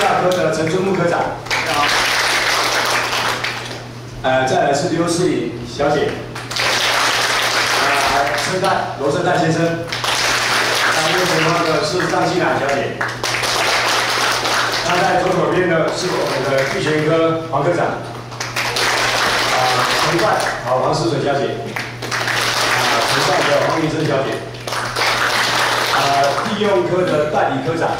亚科的陈春木科长，好。呃，再来是刘思颖小姐，呃，圣诞罗圣诞先生，旁边前方的是张新兰小姐，那在左手边的是我们的预选科黄科长，啊，陈冠好王思水小姐，啊，陈冠的黄云生小姐，啊，利用科的代理科长。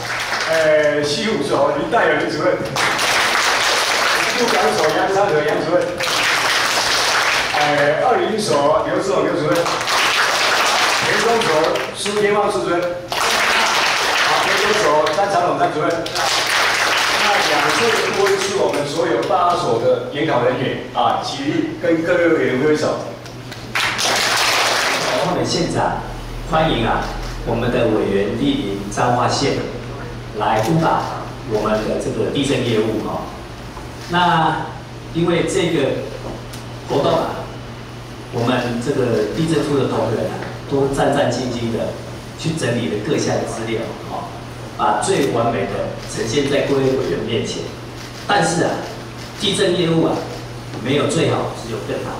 呃，西武所林代尔林主任，不讲所杨昌和杨主任，呃，二零所刘志勇刘主任，田中所苏天旺苏主任，啊，田中所张长龙张主任，那两位顾问是我们所有八所的研考人员啊，起立跟各位委员挥手。我们现场欢迎啊，我们的委员莅临彰化县。来攻打我们的这个地震业务哈，那因为这个活动啊，我们这个地震处的同仁啊，都战战兢兢的去整理了各项资料啊，把最完美的呈现在各位委员面前。但是啊，地震业务啊，没有最好，只有更好。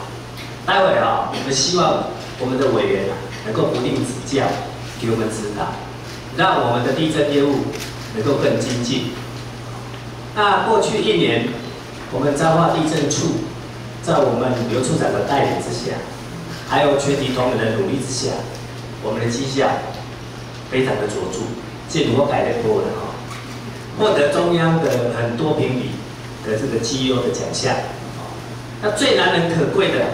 待会啊，我们希望我们的委员啊，能够不吝指教，给我们指导，让我们的地震业务。能够更精进。那过去一年，我们彰化地震处在我们刘处长的带领之下，还有全体同仁的努力之下，我们的绩效非常的卓著，这我改的多了哈，获得中央的很多评比的这个绩优的奖项。那最难能可贵的，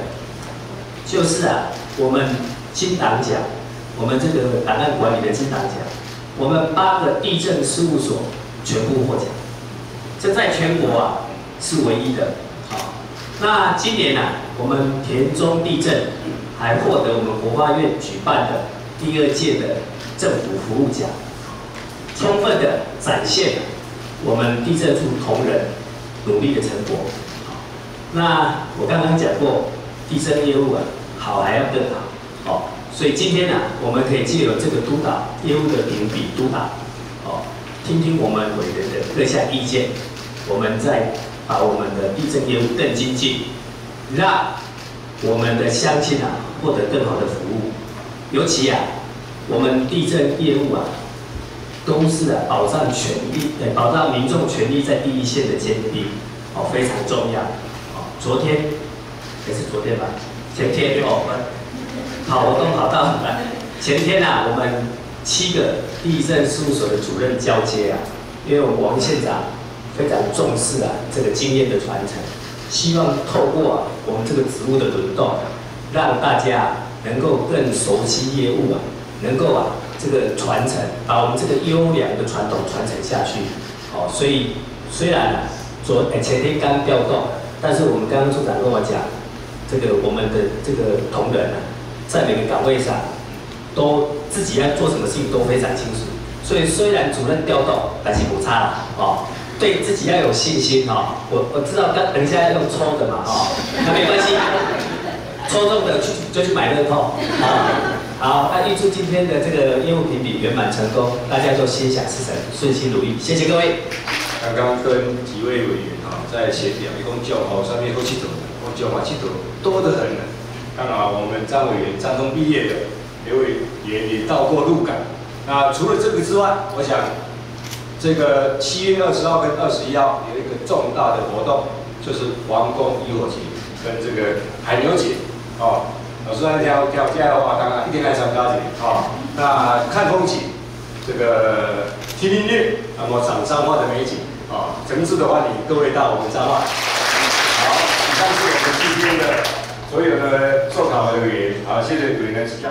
就是啊，我们金党奖，我们这个档案管理的金党奖。我们八个地震事务所全部获奖，这在全国啊是唯一的。好，那今年呢，我们田中地震还获得我们国发院举办的第二届的政府服务奖，充分的展现我们地震处同仁努力的成果。好，那我刚刚讲过，地震业务啊，好还要更好。好。所以今天呢，我们可以借由这个督导业务的评比督导，哦，听听我们委员的各项意见，我们再把我们的地震业务更精进，让我们的乡亲啊获得更好的服务。尤其啊，我们地震业务啊，都是啊保障权利，对，保障民众权利在第一线的坚定，哦，非常重要。哦，昨天也是昨天吧，前天哦。好活动好到前天啊，我们七个地震事务所的主任交接啊，因为我们王县长非常重视啊这个经验的传承，希望透过啊我们这个职务的轮动，让大家能够更熟悉业务啊，能够啊这个传承，把我们这个优良的传统传承下去。哦，所以虽然啊昨前天刚调动，但是我们刚刚处长跟我讲，这个我们的这个同仁啊。在每个岗位上，都自己要做什么事情都非常清楚，所以虽然主任调动，但是不差了哦。对自己要有信心哈。我我知道，等等一下要用抽的嘛哈，那没关系，抽中的去就去买乐透啊。好，那预祝今天的这个业务评比圆满成功，大家都心想事成，顺心如意。谢谢各位。刚刚跟几位委员啊在协调，一共叫好上面好七组，我叫好七组，多得很。当然我们张委员张中毕业的刘委员也到过鹿港。那除了这个之外，我想这个七月二十号跟二十一号有一个重大的活动，就是王宫萤火节跟这个海牛节哦。老师那条条街的话，当然一定来参加的哦。那看风景，这个听音乐，那么赏彰化的美景啊。诚挚的欢迎各位到我们彰化。好，以上是我们今天的。所有的受考委员，好，谢谢委员的指教。